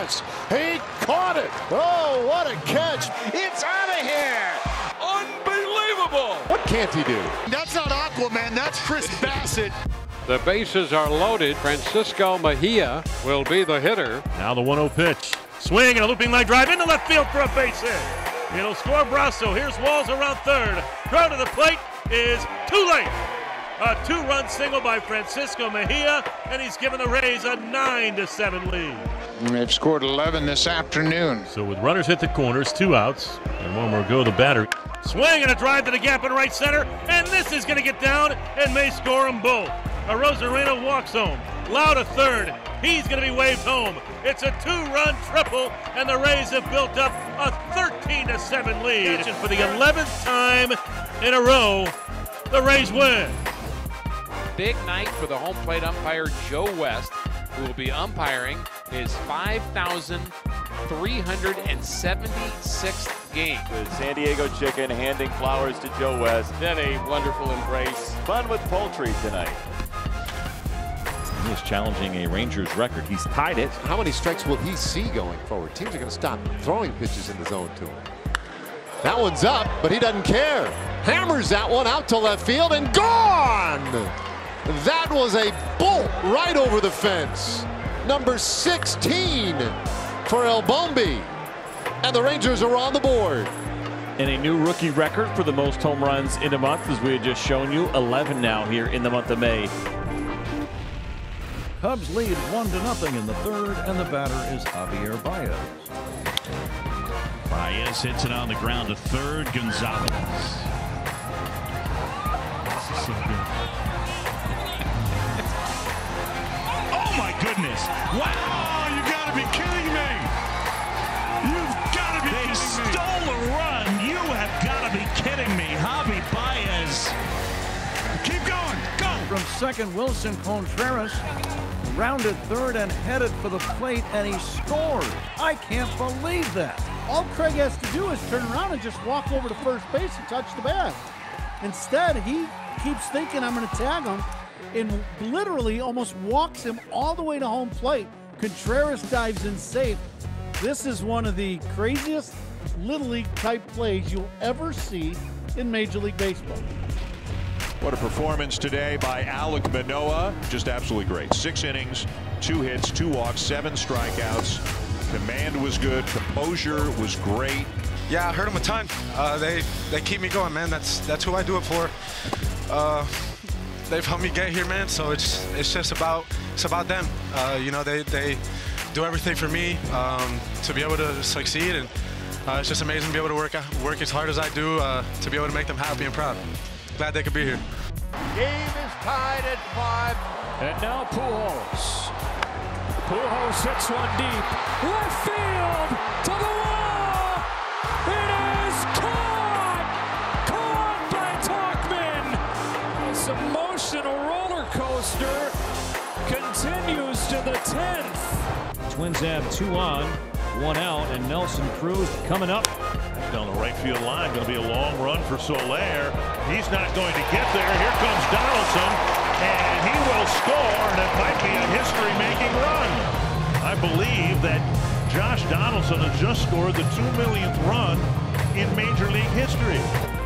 fence. He caught it. Oh, what a catch. It's out of here. Unbelievable. What can't he do? That's not Aquaman. That's Chris Bassett. The bases are loaded. Francisco Mejia will be the hitter. Now the 1 0 pitch. Swing and a looping line drive into left field for a base hit. It'll score Brosseau. Here's Walls around third. Throw to the plate is too late. A two-run single by Francisco Mejia, and he's given the Rays a 9 to 7 lead. They've scored 11 this afternoon. So with runners hit the corners, two outs, and one more go, the batter. Swing and a drive to the gap in right center, and this is going to get down and may score them both. Arozarena walks home. Loud a third. He's going to be waved home. It's a two-run triple, and the Rays have built up a 13 to 7 lead. And for the 11th time in a row, the Rays win. Big night for the home plate umpire Joe West, who will be umpiring his 5,376th game. With San Diego Chicken handing flowers to Joe West. Then a wonderful embrace. Fun with poultry tonight. He is challenging a Rangers record. He's tied it. How many strikes will he see going forward? Teams are going to stop throwing pitches in the zone to him. That one's up, but he doesn't care. Hammers that one out to left field and gone! That was a bolt right over the fence. Number 16 for El Bombi. And the Rangers are on the board. And a new rookie record for the most home runs in a month, as we had just shown you. 11 now here in the month of May. Cubs lead one to nothing in the third, and the batter is Javier Baez. Baez hits it on the ground to third. Gonzalez. This is so good. my goodness! Wow! You got to be kidding me! You've got to be kidding me! they kidding stole me. a run. You have got to be kidding me, Javi Baez. Keep going. Go. From second, Willson Contreras rounded third and headed for the plate, and he scored. I can't believe that. All Craig has to do is turn around and just walk over to first base and touch the bat. Instead, he keeps thinking I'm going to tag him and literally almost walks him all the way to home plate. Contreras dives in safe. This is one of the craziest Little League type plays you'll ever see in Major League Baseball. What a performance today by Alek Manoah. Just absolutely great. Six innings, two hits, two walks, seven strikeouts. Command was good. Composure was great. Yeah, I heard him a ton. Uh, they they keep me going, man. That's that's who I do it for. Uh, they've helped me get here, man. So it's it's just about it's about them. Uh, you know, they they do everything for me um, to be able to succeed, and uh, it's just amazing to be able to work work as hard as I do uh, to be able to make them happy and proud. Glad they could be here. Game is tied at five. And now Pujols. Pujols hits one deep. Left field to the wall. Coaster continues to the 10th. Twins have two on, one out, and Nelson Cruz coming up down the right field line. Going to be a long run for Soler. He's not going to get there. Here comes Donaldson, and he will score, and it might be a history-making run. I believe that Josh Donaldson has just scored the two millionth run in Major League history.